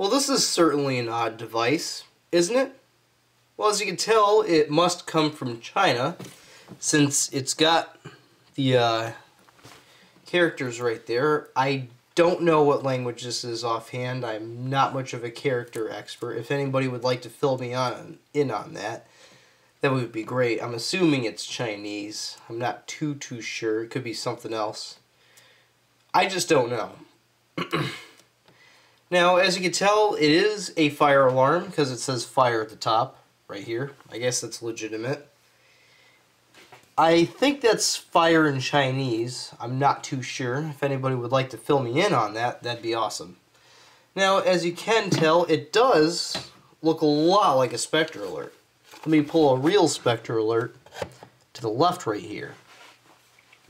Well, this is certainly an odd device, isn't it? Well, as you can tell, it must come from China, since it's got the uh, characters right there. I don't know what language this is offhand. I'm not much of a character expert. If anybody would like to fill me on in on that, that would be great. I'm assuming it's Chinese. I'm not too, too sure. It could be something else. I just don't know. now, as you can tell, it is a fire alarm because it says fire at the top right here. I guess that's legitimate. I think that's fire in Chinese. I'm not too sure. If anybody would like to fill me in on that, that'd be awesome. Now, as you can tell, it does look a lot like a SpectrAlert. Let me pull a real SpectrAlert to the left right here.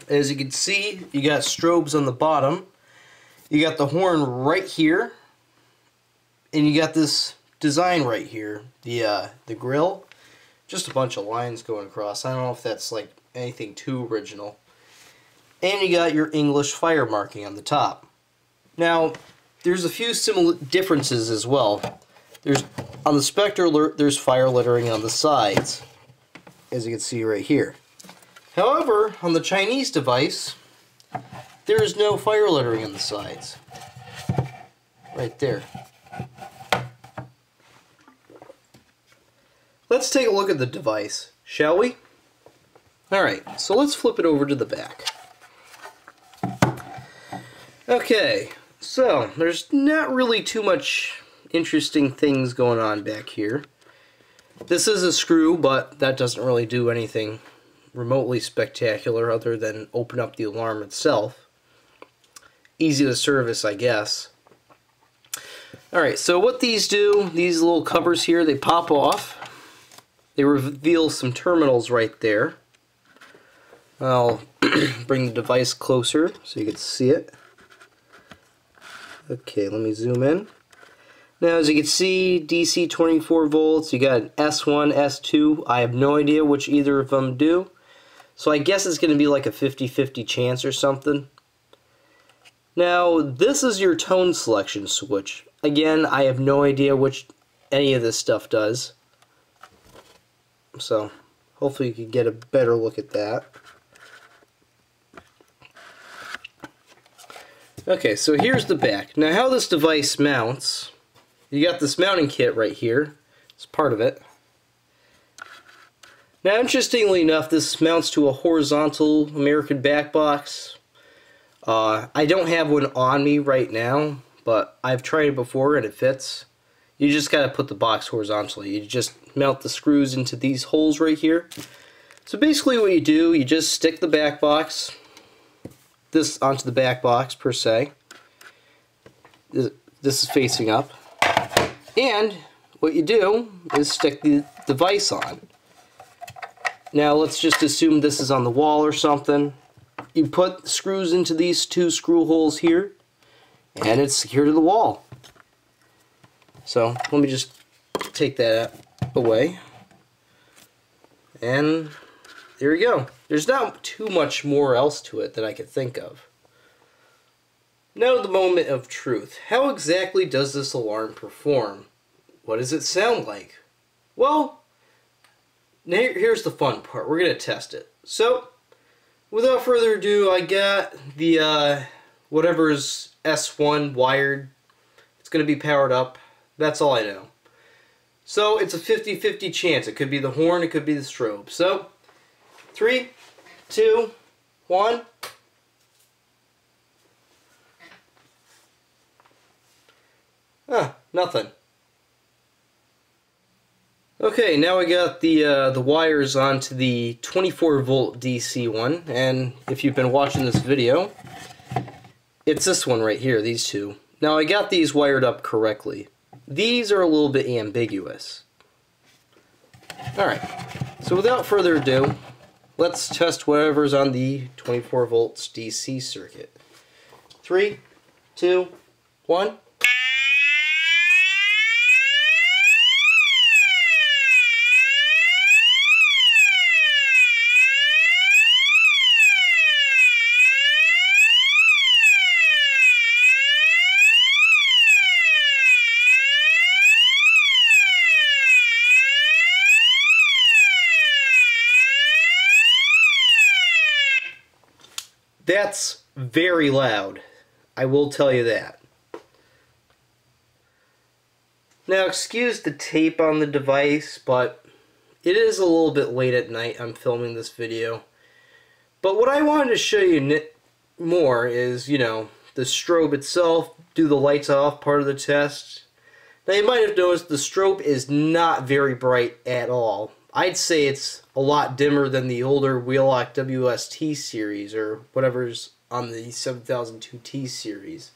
As you can see, you got strobes on the bottom. You got the horn right here. And you got this design right here. The, uh, the grill. Just a bunch of lines going across. I don't know if that's like anything too original. And you got your English fire marking on the top. Now, there's a few similar differences as well. There's on the SpectrAlert, there's fire lettering on the sides, as you can see right here. However, on the Chinese device, there is no fire lettering on the sides. Right there. Let's take a look at the device, shall we? Alright, so let's flip it over to the back. Okay, so there's not really too much interesting things going on back here. This is a screw, but that doesn't really do anything remotely spectacular other than open up the alarm itself. Easy to service, I guess. Alright, so what these do, these little covers here, they pop off. They reveal some terminals right there. I'll bring the device closer so you can see it. Okay, let me zoom in. Now, as you can see, DC 24 volts, you got an S1, S2. I have no idea which either of them do. So I guess it's going to be like a 50-50 chance or something. Now, this is your tone selection switch. Again, I have no idea which any of this stuff does. So, hopefully you can get a better look at that. Okay, so here's the back. Now how this device mounts, you got this mounting kit right here. It's part of it. Now interestingly enough, this mounts to a horizontal American back box. Uh, I don't have one on me right now, but I've tried it before and it fits. You just gotta put the box horizontally. You just mount the screws into these holes right here. So basically what you do, you just stick the back box this onto the back box per se. This, this is facing up. And what you do is stick the device on. Now let's just assume this is on the wall or something. You put screws into these two screw holes here and it's secured to the wall. So let me just take that away. And there you go. There's not too much more else to it that I could think of. Now the moment of truth. How exactly does this alarm perform? What does it sound like? Well, here's the fun part. We're going to test it. So, without further ado, I got the, uh, whatever's S1 wired. It's going to be powered up. That's all I know. So, it's a 50-50 chance. It could be the horn, it could be the strobe. So, three, two, one. Ah, nothing. Okay, now I got the uh, the wires onto the 24 volt DC one, and if you've been watching this video, it's this one right here, these two. Now I got these wired up correctly. These are a little bit ambiguous. Alright, so without further ado, let's test whatever's on the 24 volts DC circuit. Three, two, one. That's very loud. I will tell you that. Now, excuse the tape on the device, but it is a little bit late at night. I'm filming this video. But what I wanted to show you more is, you know, the strobe itself, do the lights off part of the test. Now you might have noticed the strobe is not very bright at all. I'd say it's a lot dimmer than the older Wheelock WST series or whatever's on the 7002T series.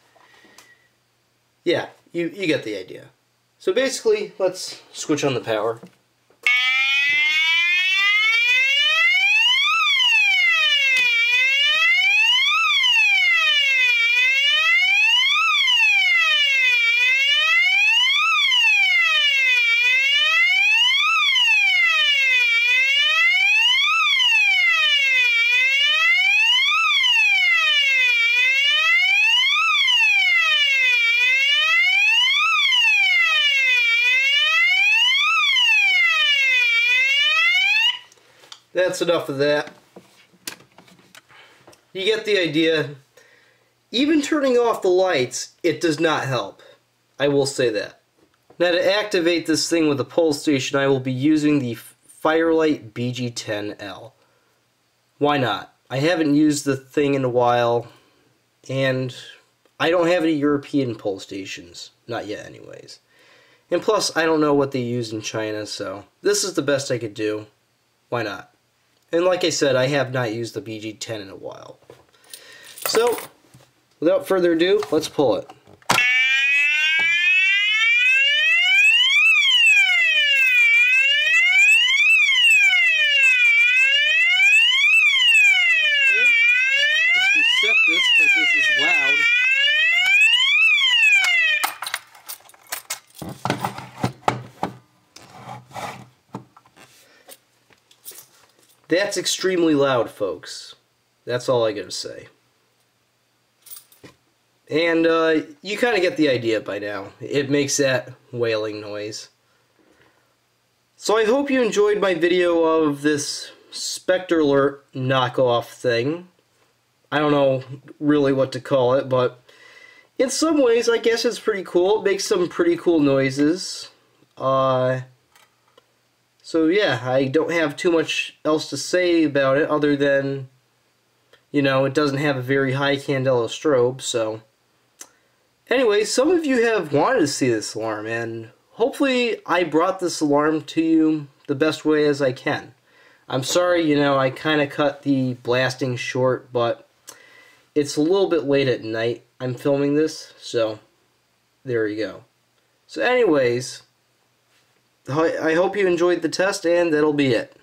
Yeah, you, you get the idea. So basically, let's switch on the power. That's enough of that. You get the idea. Even turning off the lights, it does not help. I will say that. Now to activate this thing with the pole station, I will be using the Fire-Lite BG10L. Why not? I haven't used the thing in a while, and I don't have any European pole stations. Not yet, anyways. And plus, I don't know what they use in China, so this is the best I could do. Why not? And like I said, I have not used the BG10 in a while. So, without further ado, let's pull it. Let's reset this because this is loud. That's extremely loud, folks. That's all I gotta say. And uh, you kind of get the idea by now. It makes that wailing noise. So I hope you enjoyed my video of this SpectrAlert knockoff thing. I don't know really what to call it, but in some ways I guess it's pretty cool. It makes some pretty cool noises. Uh, so yeah, I don't have too much else to say about it other than, you know, it doesn't have a very high candela strobe, so... Anyway, some of you have wanted to see this alarm, and hopefully I brought this alarm to you the best way as I can. I'm sorry, you know, I kind of cut the blasting short, but it's a little bit late at night. I'm filming this, so there you go. So anyways, I hope you enjoyed the test, and that'll be it.